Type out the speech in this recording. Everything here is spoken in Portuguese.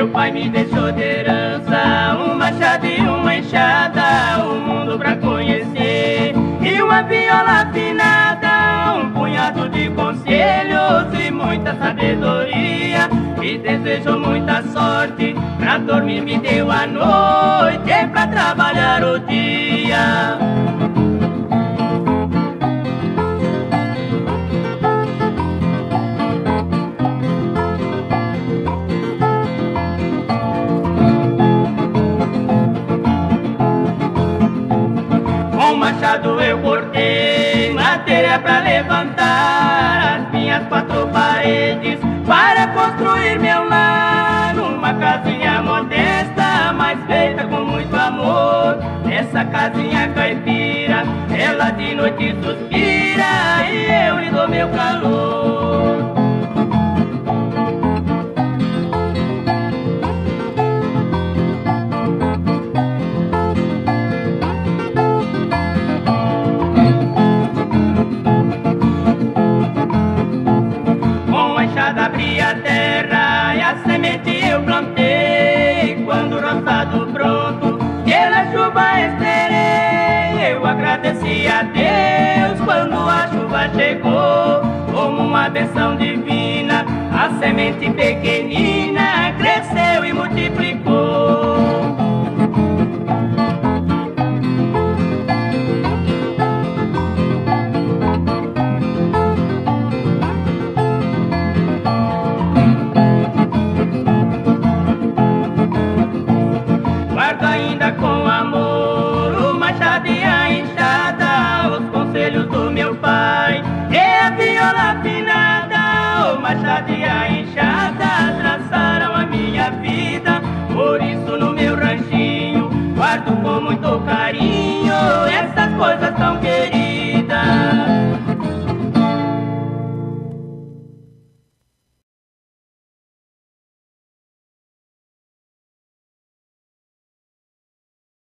Meu pai me deixou de herança um machado e uma enxada, o mundo pra conhecer. E uma viola afinada, um punhado de conselhos e muita sabedoria. Me desejou muita sorte, pra dormir me deu a noite, e pra trabalhar o dia. Machado eu cortei matéria para levantar as minhas quatro paredes para construir meu lar numa casinha modesta, mas feita com muito amor. Essa casinha caipira, ela de noite suspira e eu lhe dou meu calor. Abri a terra e a semente eu plantei. Quando o roçado pronto, pela chuva esperei. Eu agradeci a Deus quando a chuva chegou. Como uma benção divina, a semente pequenina bala afinada, ou machadinha inchada, traçar